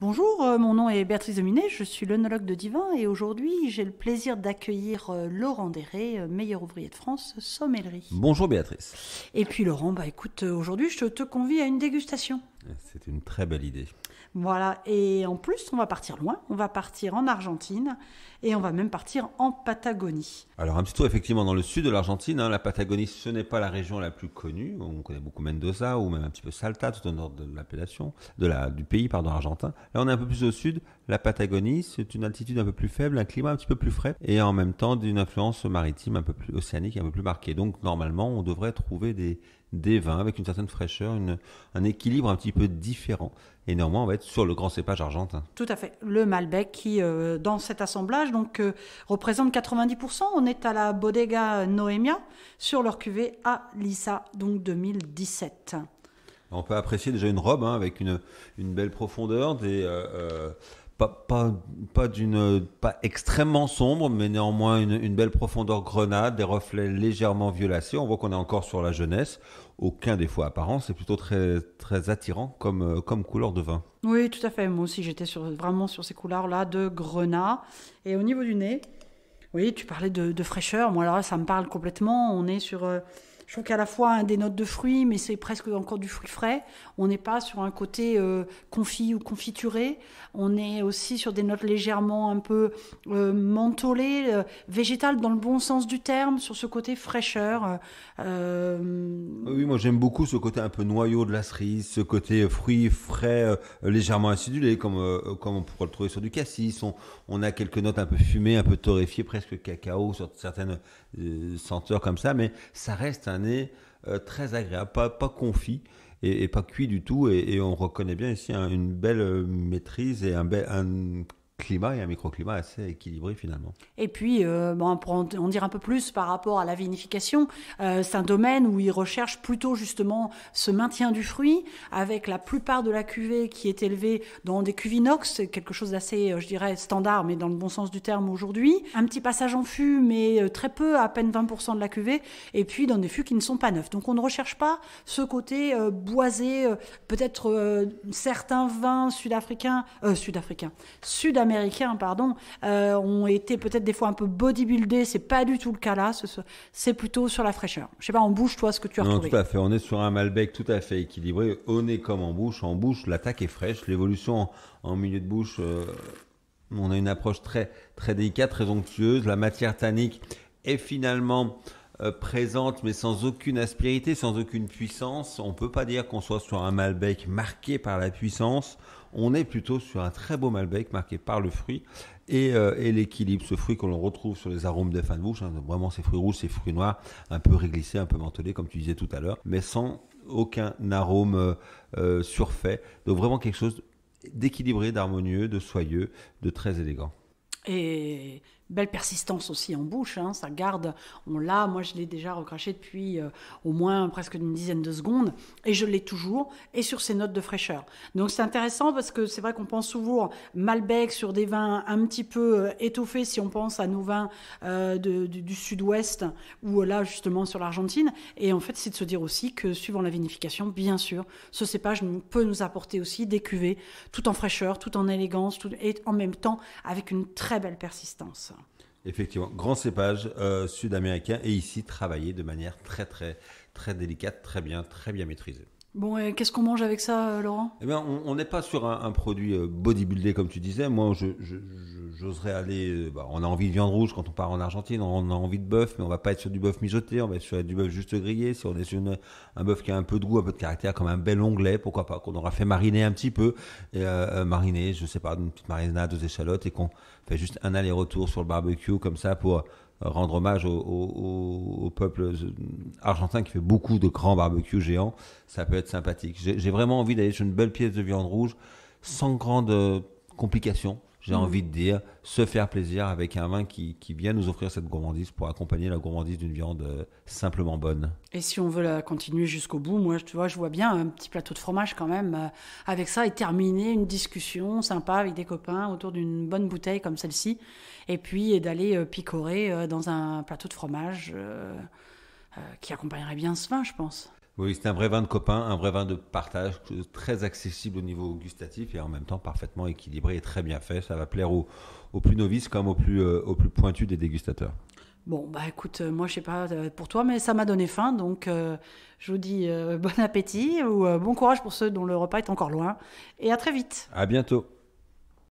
Bonjour, euh, mon nom est Béatrice Dominet, je suis l'œnologue de Divin et aujourd'hui j'ai le plaisir d'accueillir euh, Laurent Déré, euh, meilleur ouvrier de France, sommellerie. Bonjour Béatrice. Et puis Laurent, bah écoute, aujourd'hui je te convie à une dégustation. C'est une très belle idée. Voilà, et en plus, on va partir loin. On va partir en Argentine et on va même partir en Patagonie. Alors, un petit tour effectivement dans le sud de l'Argentine. Hein. la Patagonie, ce n'est pas la région la plus connue. On connaît beaucoup Mendoza ou même un petit peu Salta, tout au nord de l'appellation, de la, du pays pardon, argentin. Là, on est un peu plus au sud. La Patagonie, c'est une altitude un peu plus faible, un climat un petit peu plus frais et en même temps d'une influence maritime un peu plus océanique, un peu plus marquée. Donc, normalement, on devrait trouver des, des vins avec une certaine fraîcheur, un équilibre un petit peu différent. Et néanmoins, on va être sur le grand cépage argentin. Tout à fait. Le Malbec qui, euh, dans cet assemblage, donc, euh, représente 90%. On est à la Bodega Noemia sur leur cuvée à Lissa, donc 2017. On peut apprécier déjà une robe hein, avec une, une belle profondeur, des, euh, pas, pas, pas, d'une, pas extrêmement sombre, mais néanmoins une, belle profondeur grenade, des reflets légèrement violacés. On voit qu'on est encore sur la jeunesse. Aucun défaut apparent, c'est plutôt très, très attirant comme, euh, comme couleur de vin. Oui, tout à fait. Moi aussi, j'étais sur, vraiment sur ces couleurs-là de grenat. Et au niveau du nez, oui, tu parlais de, fraîcheur. Moi, là, ça me parle complètement. On est sur. Euh, je trouve qu'à la fois des notes de fruits, mais c'est presque encore du fruit frais. On n'est pas sur un côté euh, confit ou confituré. On est aussi sur des notes légèrement un peu euh, mentholées, euh, végétales dans le bon sens du terme, sur ce côté fraîcheur. Euh, oui, moi j'aime beaucoup ce côté un peu noyau de la cerise, ce côté fruits frais, légèrement acidulé, comme, comme on pourrait le trouver sur du cassis. On, on, a quelques notes un peu fumées, un peu torréfiées, presque cacao sur certaines senteurs comme ça, mais ça reste un euh, très agréable, pas, confit et, pas cuit du tout. Et, on reconnaît bien ici une belle euh, maîtrise et un, un climat et un microclimat assez équilibré finalement. Et puis, euh, bon, pour en, dire un peu plus par rapport à la vinification, euh, c'est un domaine où ils recherchent plutôt justement ce maintien du fruit, avec la plupart de la cuvée qui est élevée dans des cuvinox, quelque chose d'assez, euh, je dirais, standard, mais dans le bon sens du terme aujourd'hui. Un petit passage en fût, mais très peu, à peine 20% de la cuvée, et puis dans des fûts qui ne sont pas neufs. Donc on ne recherche pas ce côté boisé, peut-être certains vins sud-africains, sud-africains, sud-américains, américains, pardon, euh, ont été peut-être des fois un peu bodybuildés. C'est pas du tout le cas là. C'est plutôt sur la fraîcheur. Je sais pas en bouche, toi, ce que tu as non, Tout à fait. On est sur un Malbec tout à fait équilibré, au nez comme en bouche. En bouche, l'attaque est fraîche. L'évolution en, milieu de bouche, euh, on a une approche très très délicate, très onctueuse. La matière tannique est finalement euh, présente, mais sans aucune aspérité, sans aucune puissance. On peut pas dire qu'on soit sur un Malbec marqué par la puissance. On est plutôt sur un très beau Malbec marqué par le fruit et, euh, l'équilibre. Ce fruit qu'on retrouve sur les arômes des fins de bouche, hein, vraiment ces fruits rouges, ces fruits noirs, un peu réglissés, un peu mentholés, comme tu disais tout à l'heure, mais sans aucun arôme euh, surfait. Donc vraiment quelque chose d'équilibré, d'harmonieux, de soyeux, de très élégant. Et belle persistance aussi en bouche, hein, ça garde, on l'a, moi je l'ai déjà recraché depuis euh, au moins presque une dizaine de secondes, et je l'ai toujours, et sur ces notes de fraîcheur. Donc c'est intéressant parce que c'est vrai qu'on pense souvent Malbec sur des vins un petit peu euh, étoffés si on pense à nos vins euh, du, sud-ouest, ou là justement sur l'Argentine, et en fait c'est de se dire aussi que suivant la vinification, bien sûr, ce cépage peut nous apporter aussi des cuvées, tout en fraîcheur, tout en élégance, et en même temps avec une très belle persistance. Effectivement, grand cépage euh, sud-américain et ici travaillé de manière très très très délicate, très bien, très bien maîtrisée. Bon, et qu'est-ce qu'on mange avec ça, euh, Laurent? Eh bien, on n'est pas sur un, produit euh, bodybuildé comme tu disais. Moi, j'oserais aller. Bah, on a envie de viande rouge quand on part en Argentine. On a envie de bœuf, mais on va pas être sur du bœuf mijoté. On va être sur du bœuf juste grillé. Si on est sur un bœuf qui a un peu de goût, un peu de caractère, comme un bel onglet, pourquoi pas, qu'on aura fait mariner un petit peu, et, mariner, je sais pas, une petite marinade, deux échalotes, et qu'on fait juste un aller-retour sur le barbecue comme ça pour rendre hommage au, peuple argentin qui fait beaucoup de grands barbecues géants. Ça peut être sympathique. J'ai vraiment envie d'aller sur une belle pièce de viande rouge sans grande complication j'ai mm. envie de dire, se faire plaisir avec un vin qui, qui, vient nous offrir cette gourmandise pour accompagner la gourmandise d'une viande euh, simplement bonne. Et si on veut la continuer jusqu'au bout, moi, tu vois, je vois bien un petit plateau de fromage quand même euh, avec ça et terminer une discussion sympa avec des copains autour d'une bonne bouteille comme celle-ci, et puis d'aller euh, picorer dans un plateau de fromage qui accompagnerait bien ce vin, je pense. Oui, c'est un vrai vin de copain, un vrai vin de partage, très accessible au niveau gustatif et en même temps parfaitement équilibré et très bien fait. Ça va plaire aux, plus novices comme aux plus, euh, aux plus pointus des dégustateurs. Bon, bah écoute, euh, moi je sais pas pour toi, mais ça m'a donné faim, donc je vous dis bon appétit ou bon courage pour ceux dont le repas est encore loin, et à très vite. À bientôt.